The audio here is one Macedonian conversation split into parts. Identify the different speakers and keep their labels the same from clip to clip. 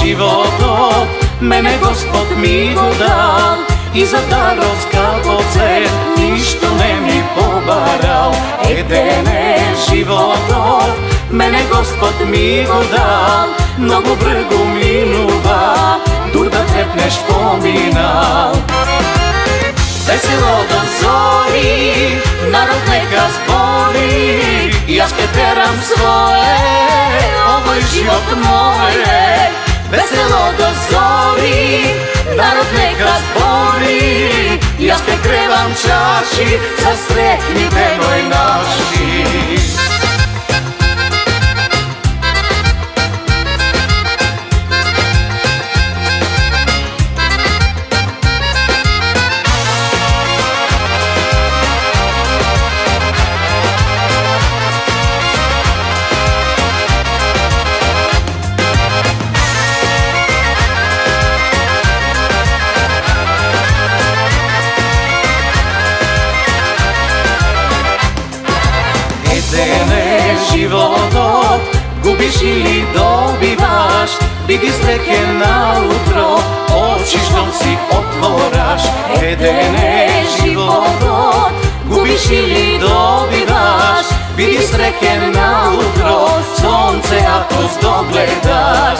Speaker 1: животот, мене Господ ми го дал. И за дарот како цен, ништо не ми побарал. Еден е животот, мене Господ ми го дал. Многу бргу минува, дур да трепнеш поминал. nas boli Ja te teram svoje, ovo je život moje Veselo do zori, narod neka zbori. Ja te krevam čaši, sa sretni život Gubiš ili dobivaš Bigi streke na utro Oči štom si otvoraš. Edene život Gubiš ili dobivaš Bigi streke na utro Sonce ako zdogledaš.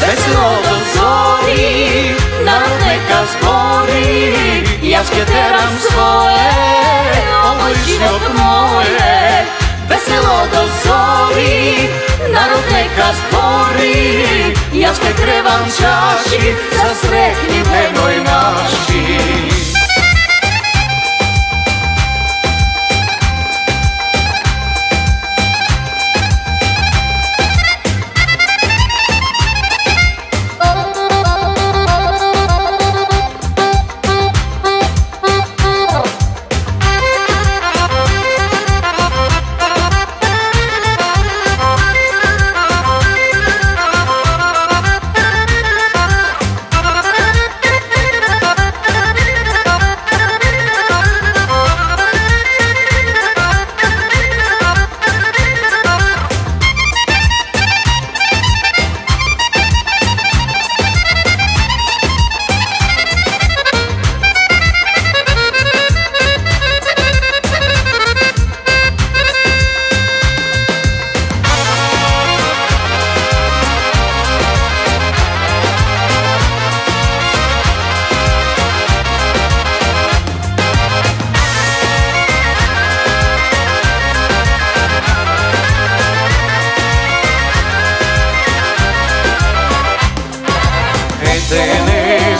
Speaker 1: Veselo do zori Narod neka zbori Ja šketeram svoje Ovo je život moje. весело до зорі, народне казбори, ясне кривам чаші.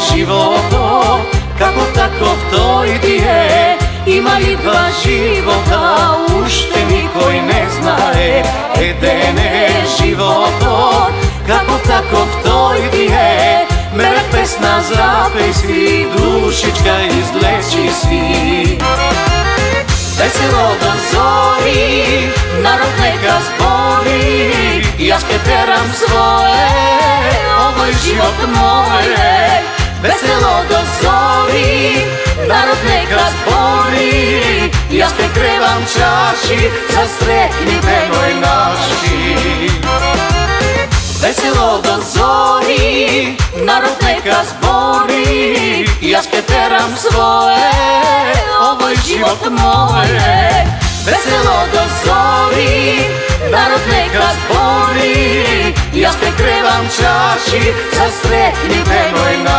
Speaker 1: Живото, животот, како таков тој ти е. Има ли два живота, уште никој не знае. Еден е живото, како таков тој ти е. Мере песна запеј си, душичка излечи си Весело до зори, народ нека збори Јас ке терам свое, овој живот моје. Весело до зорі, народний зборі, я прикривам чаші, застрекніте мой наші. Весело до зорі, народника зборі, я скетерам своє, овой живот моє. Весело до зорі, народника зборі, я прикривам чаші, застрекніте мой наші.